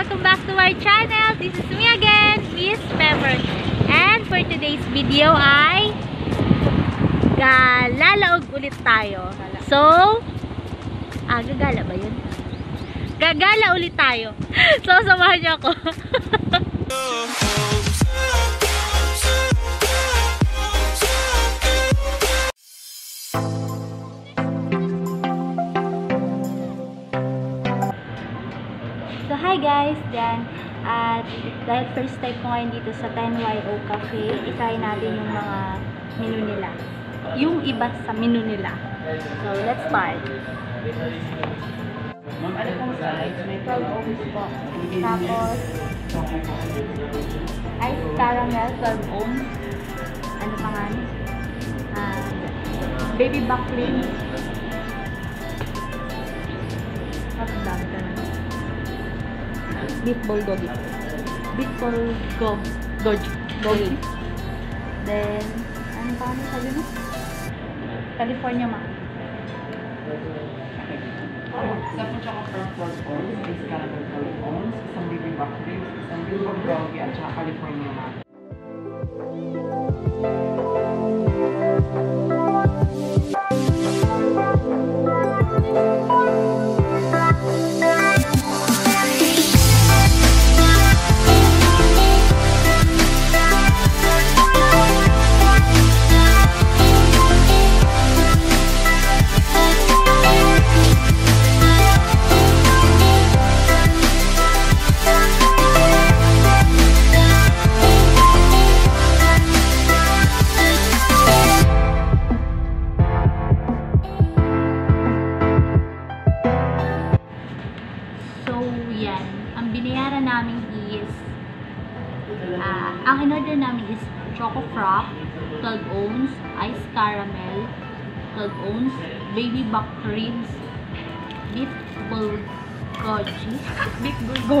Welcome back to our channel. This is me again, Miss Pepper. And for today's video ay galalaog ulit tayo. So, ah, gagala ba yun? Gagala ulit tayo. So, samahan niyo ako. hi guys! Then, at dahil first time ko ngayon dito sa 10YO Cafe, ikain natin yung mga menu nila. Yung iba sa menu nila. So, let's start. Ma'am, ano pong size? May 12 ohms po. Tapos, ice caramel 12 ohms. Ano pa nga? Ah, baby back cream. Dami ka na. Beef bulgogi. Beef bulgogi. Gogi. Gogi. Then, ano pa ano sabi mo? California ma. Isa po siya ka 12 ohms, is caramel 12 ohms, isang back ribs, isang baby bulgogi, at saka California mat.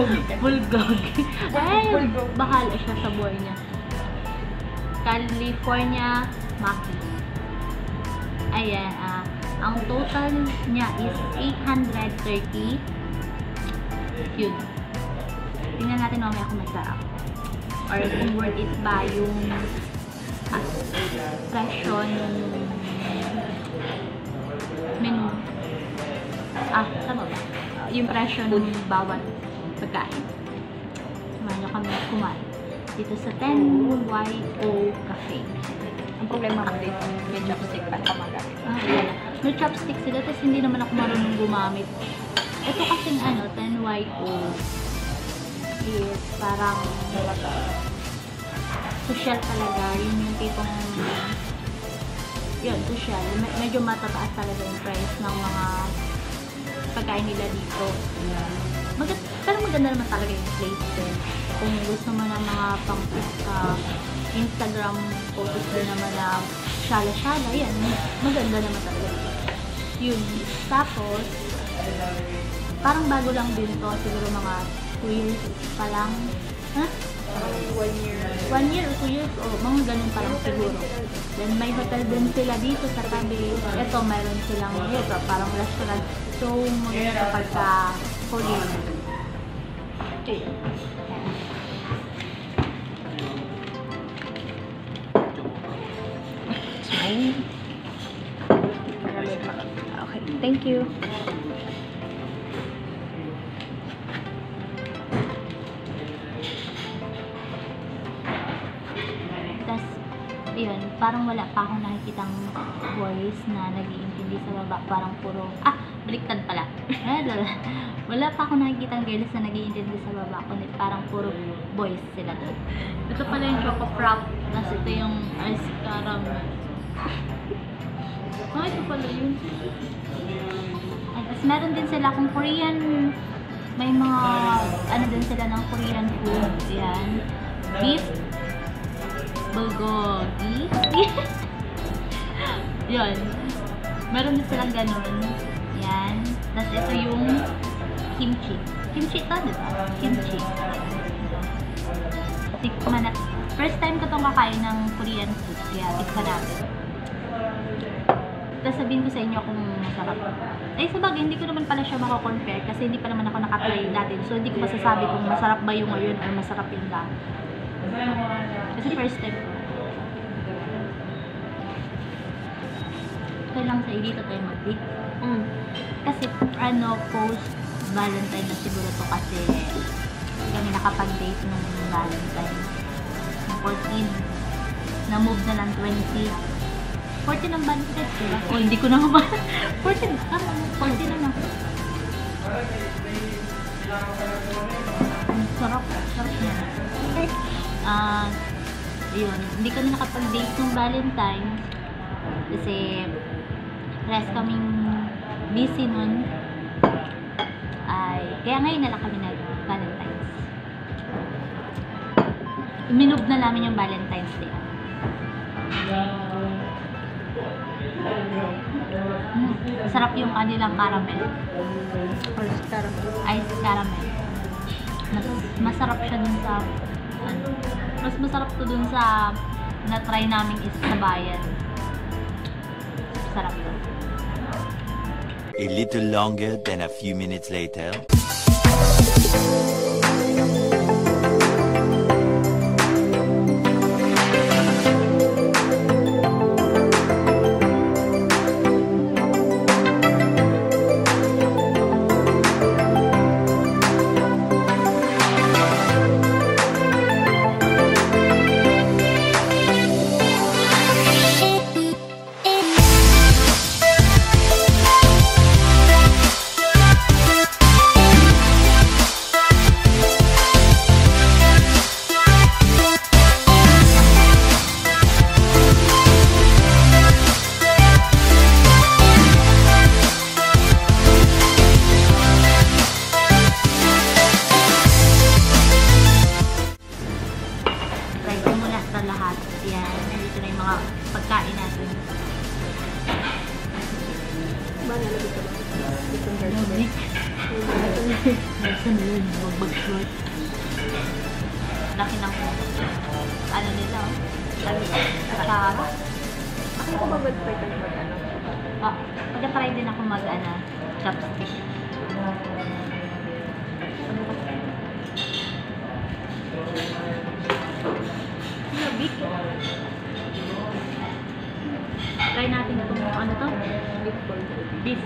Bulgogi, bulgogi. Ay, Bulgogi. bahala siya sa buhay niya. California Maki. Ayan, ah, ang total niya is 830 yun. Tingnan natin mamaya kung masarap. Or kung worth it ba yung ah, presyo ng menu. Ah, tama ba? Yung presyo ng bawat pagkain. Samahan nyo kami kumain. Dito sa 10YO Cafe. Ang problema mo dito, may chopstick pa ka magamit. Ah, wala. May chopstick sila, tapos hindi naman ako marunong gumamit. Ito kasing ano, 10YO is parang social talaga. Yun yung tipong yun, social. Me- medyo matataas talaga yung price ng mga pagkain nila dito. Maganda, pero maganda naman talaga yung place din. Kung gusto mo ng mga pang uh, Instagram photos din naman na shala-shala, yan, maganda naman talaga. Yun. Tapos, parang bago lang din to, siguro mga 2 years pa lang. Ha? one year. One year or two years, o mga ganun pa lang siguro. Then may hotel din sila dito sa tabi. Ito, meron silang ito, parang restaurant. So, maganda kapag Korean. Okay. Okay, thank you. Tapos, yun, parang wala pa akong nakikitang boys na nag-iintindi sa baba. Parang puro, ah, baliktad pala. wala pa akong nakikitang girls na nag-iintindi sa baba. Kundi parang puro boys sila doon. Ito pala yung choco frap. Tapos ito yung ice caramel. Ah, ito pala yun. Ay, tapos meron din sila kung Korean, may mga, ano din sila ng Korean food. Yan. Beef bulgogi. Yun. Meron din silang ganun. Tapos ito yung kimchi. Kimchi to, di ba? Kimchi. Tikman na. First time ko itong kakain ng Korean food. Kaya tikman natin. Tapos sabihin ko sa inyo kung masarap. Eh, sa bagay, hindi ko naman pala siya mako-compare kasi hindi pa naman ako nakatry dati. So, hindi ko masasabi kung masarap ba yung ngayon or masarap yung dati. Kasi first time ko. Okay lang sa'yo, dito tayo mag-date. Mm. Kasi, ano, post Valentine na siguro to kasi kami nakapag-date nung Valentine. Nung 14. Na-move na lang 20. 14 ang Valentine's, diba? O, hindi ko na nga 14, ah, 14 na lang. Ang sarap, sarap na. Ah, yun, hindi kami nakapag-date nung Valentine kasi rest kaming busy nun ay kaya ngayon na lang kami nag Valentine's minove na namin yung Valentine's Day. Mm, sarap yung kanilang caramel. First caramel. ice caramel. Mas, masarap siya dun sa ano, mas masarap to dun sa na-try namin is sa bayan. Sarap to A little longer than a few minutes later. Sarap Ako ko mag-try ka mag ano? Ah, pagka-try din ako mag, ano, chopstick. Labik. Try natin itong, ano to? Beef bulgogi. Beef.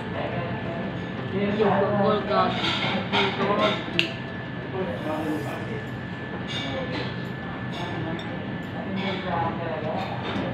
Yung bulgogi. Bulgogi. Sarap.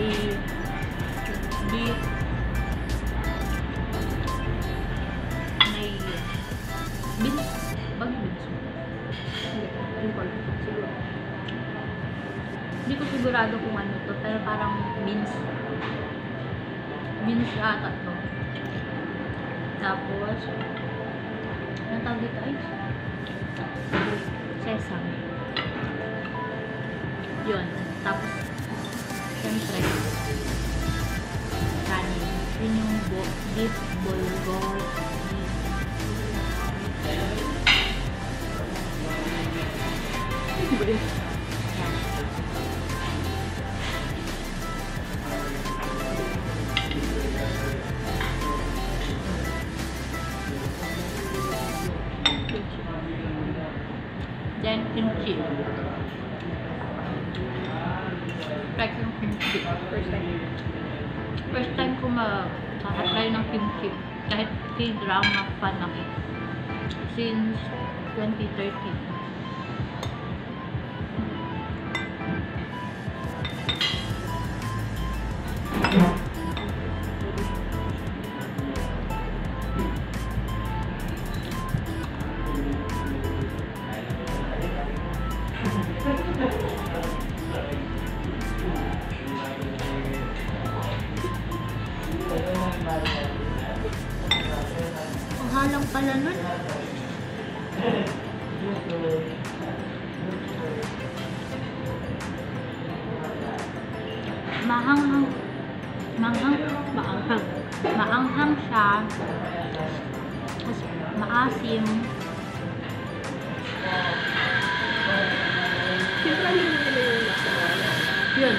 May beef. May beans. Bag beans. Hindi. Hindi ko sigurado kung ano to, pero parang beans. Beans ata to. Tapos, ano tawag dito ay? Sesame. Yun. Tapos, syempre, kanin. Yun yung beef bulgogi. Yan. dito maanghang, siya, tapos maasim, yun.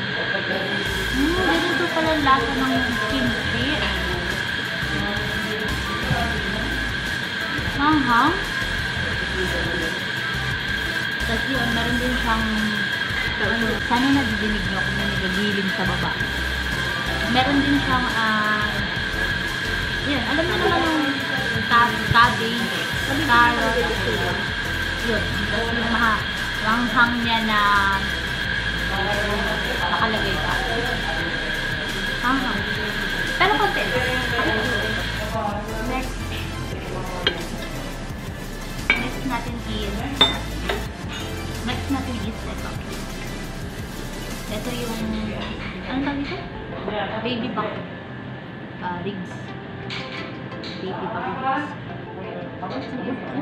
Hmm, ganito pala lasa ng kimchi. Maanghang. Tapos yun, meron din siyang, ano, sana nadidinig niyo kung may nagagiling sa baba. Meron din siyang, ah, yun, alam niyo naman cab- cabbage, carrot, yun. Tapos yung mga langhang niya na nakalagay pa. Hanghang. Pero konti. Next. Next natin is next natin is ito. Ito yung anong tawag ito? Baby back uh, ribs. Baby back ribs. Masarap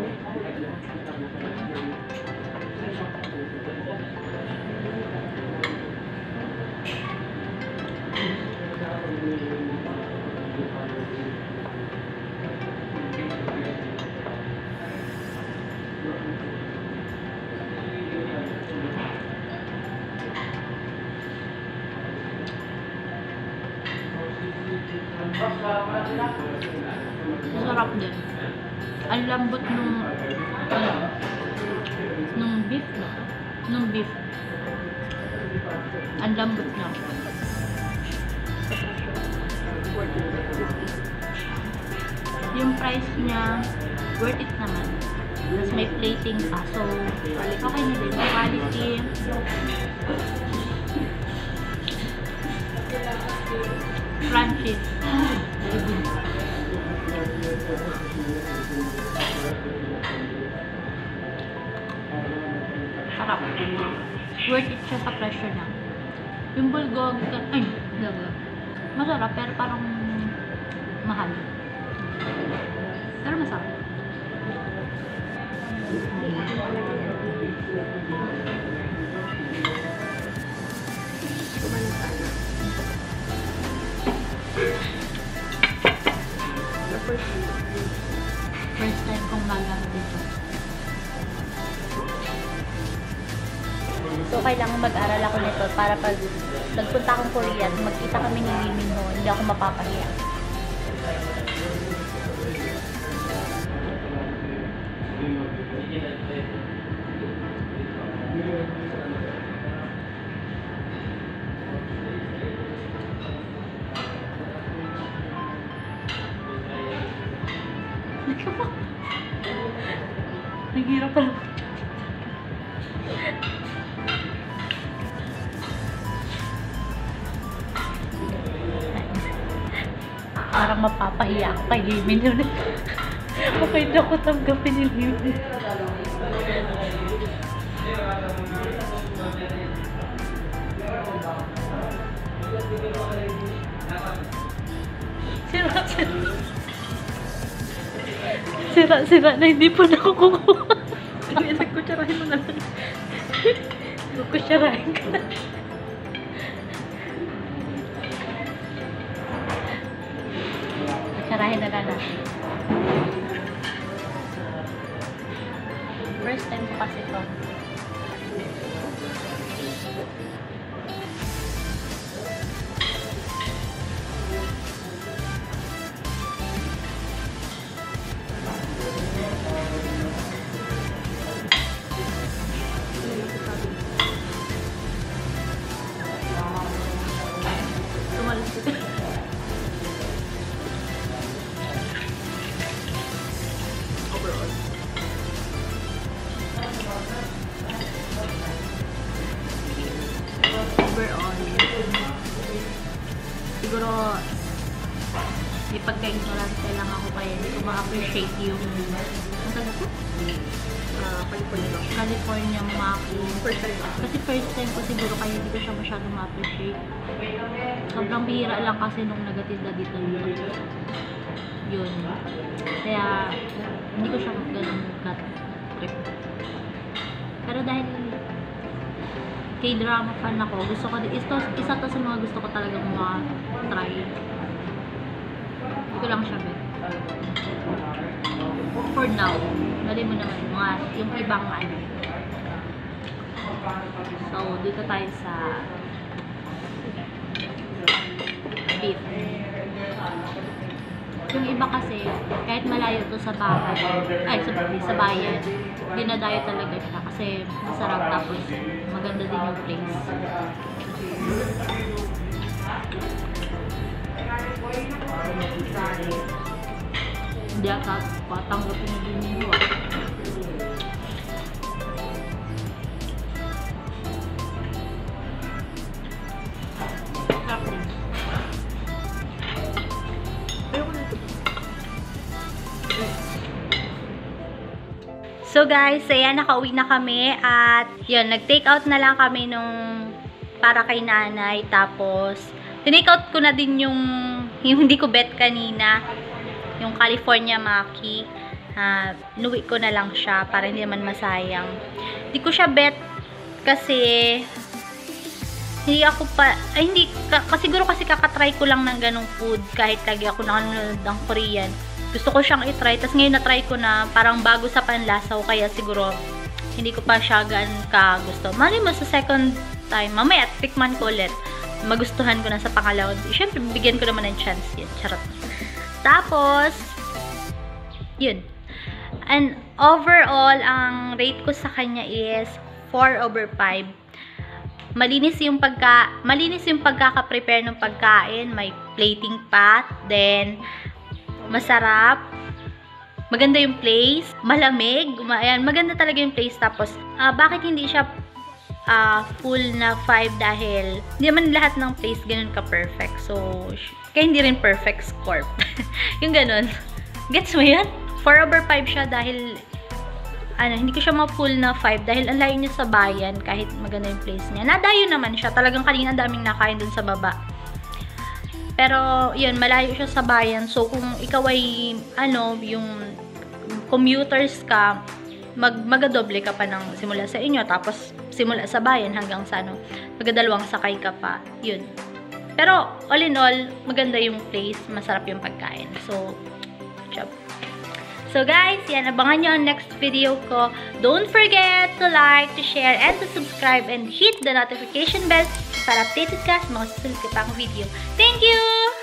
Yung price niya, worth it naman. Tapos may plating pa. So, okay na din. Quality. Good. Sarap. Worth it siya sa presyo niya. Yung bulgog, ay, bulgog. Masarap, pero parang mahal. Kailangan mag-aral ako nito para pag nagpunta akong Korea, magkita kami ni Lee Min hindi ako mapapahiya. Parang mapapahiya ako kay Min Ho. okay na ako tanggapin ni Ho. Sira, sira. Sira, sira na hindi po nakukuha. Hindi, nagkutsarahin mo na lang. Kukusyarahin ka na. Ma-appreciate yung, ang tawag ko? Ah, California. California Maki. First time. Kasi first time ko siguro kaya hindi ko siya masyadong ma-appreciate. Sobrang bihira lang kasi nung nagatinda dito yun. Yun. Kaya hindi ko siya ganun kat trip. Pero dahil K-drama fan ako. Gusto ko, ito, isa to sa mga gusto ko talagang ma-try. Hindi ko lang siya bet. For now, mali mo naman, mga, yung ibang ano. So, dito tayo sa beef. Yung iba kasi, kahit malayo to sa bahay, ay, sa, sa bayan, dinadayo talaga siya kasi masarap tapos maganda din yung place. Hindi ata patanggapin din ninyo ah. So guys, ayan, nakauwi na kami at yun, nag-take out na lang kami nung para kay nanay. Tapos, tinake out ko na din yung, yung hindi ko bet kanina, yung California Maki. Uh, inuwi ko na lang siya para hindi naman masayang. Hindi ko siya bet kasi hindi ako pa, ay hindi, ka, siguro kasi kakatry ko lang ng ganong food kahit lagi ako nanonood ng Korean gusto ko siyang i-try. Tapos ngayon na-try ko na parang bago sa panlasa ko. Kaya siguro hindi ko pa siya gan ka gusto. Mali mo sa second time. Mamaya, tikman ko ulit. Magustuhan ko na sa pangalawa. Siyempre, bigyan ko naman ng chance yun. Charot. Tapos, yun. And overall, ang rate ko sa kanya is 4 over 5. Malinis yung pagka malinis yung pagkaka-prepare ng pagkain, may plating pat, then masarap, maganda yung place, malamig, ayan, maganda talaga yung place. Tapos, ah, bakit hindi siya ah, full na 5 dahil hindi naman lahat ng place ganun ka-perfect. So, sh- kaya hindi rin perfect score. yung ganun. Gets mo yan? 4 over 5 siya dahil ano, hindi ko siya ma-full na 5 dahil ang layo niya sa bayan kahit maganda yung place niya. Nadayo naman siya. Talagang kanina daming nakain dun sa baba. Pero, yun, malayo siya sa bayan. So, kung ikaw ay, ano, yung commuters ka, mag magadoble ka pa ng simula sa inyo, tapos simula sa bayan hanggang sa, ano, magdadalawang sakay ka pa. Yun. Pero, all in all, maganda yung place, masarap yung pagkain. So, job. So guys, yan, abangan nyo ang next video ko. Don't forget to like, to share, and to subscribe and hit the notification bell para updated ka sa mga susunod ko pang video. Thank you!